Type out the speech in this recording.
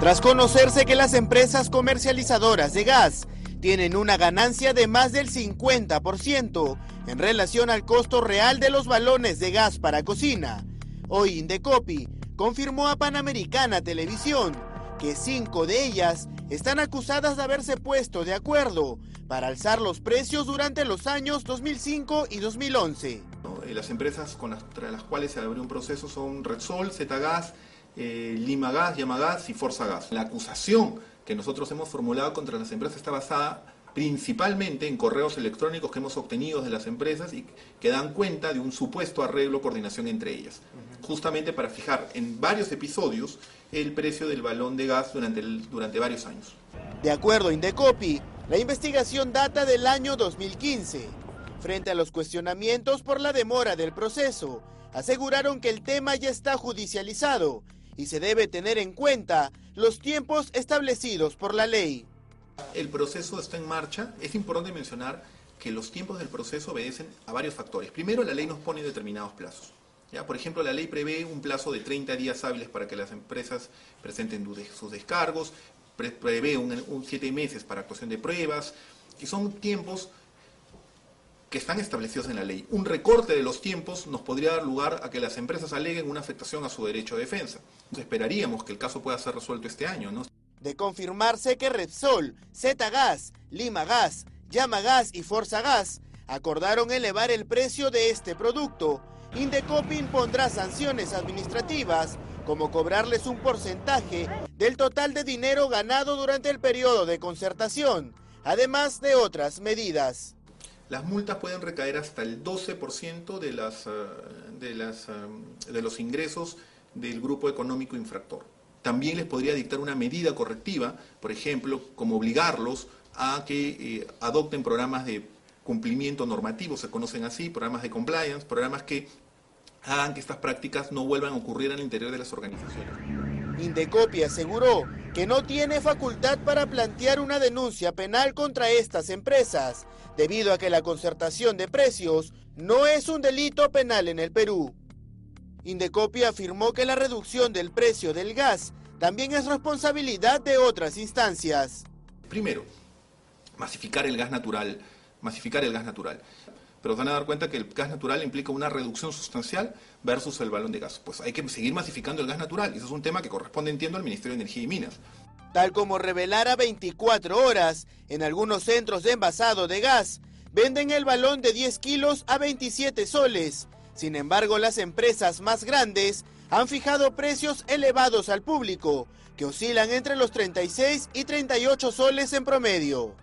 Tras conocerse que las empresas comercializadoras de gas tienen una ganancia de más del 50% en relación al costo real de los balones de gas para cocina, hoy Indecopi confirmó a Panamericana Televisión que cinco de ellas están acusadas de haberse puesto de acuerdo para alzar los precios durante los años 2005 y 2011. Las empresas con las, las cuales se abrió un proceso son Repsol, Zetagas, eh, Lima Gas, Llama Gas y Forza Gas. La acusación que nosotros hemos formulado contra las empresas está basada principalmente en correos electrónicos que hemos obtenido de las empresas y que dan cuenta de un supuesto arreglo, coordinación entre ellas, justamente para fijar en varios episodios el precio del balón de gas durante, durante varios años. De acuerdo a Indecopi, la investigación data del año 2015. Frente a los cuestionamientos por la demora del proceso, aseguraron que el tema ya está judicializado y se debe tener en cuenta los tiempos establecidos por la ley. El proceso está en marcha. Es importante mencionar que los tiempos del proceso obedecen a varios factores. Primero, la ley nos pone determinados plazos. ¿ya? Por ejemplo, la ley prevé un plazo de 30 días hábiles para que las empresas presenten sus descargos, prevé un, 7 meses para actuación de pruebas, y son tiempos que están establecidos en la ley. Un recorte de los tiempos nos podría dar lugar a que las empresas aleguen una afectación a su derecho a defensa. Entonces esperaríamos que el caso pueda ser resuelto este año. ¿no? De confirmarse que Repsol, Gas, Lima Gas, Llama Gas y Forza Gas acordaron elevar el precio de este producto, Indecopin pondrá sanciones administrativas como cobrarles un porcentaje del total de dinero ganado durante el periodo de concertación, además de otras medidas. Las multas pueden recaer hasta el 12% de, las, eh, eh, de los ingresos del grupo económico infractor. También les podría dictar una medida correctiva, por ejemplo, como obligarlos a que eh, adopten programas de cumplimiento normativo, se conocen así, programas de compliance, programas que hagan que estas prácticas no vuelvan a ocurrir el interior de las organizaciones. Indecopi aseguró que no tiene facultad para plantear una denuncia penal contra estas empresas, debido a que la concertación de precios no es un delito penal en el Perú. Indecopi afirmó que la reducción del precio del gas también es responsabilidad de otras instancias. Primero, masificar el gas natural, masificar el gas natural. Pero van a dar cuenta que el gas natural implica una reducción sustancial versus el balón de gas. Pues hay que seguir masificando el gas natural. Y eso es un tema que corresponde, entiendo, al Ministerio de Energía y Minas. Tal como revelara 24 horas, en algunos centros de envasado de gas, venden el balón de 10 kilos a 27 soles. Sin embargo, las empresas más grandes han fijado precios elevados al público, que oscilan entre los 36 y 38 soles en promedio.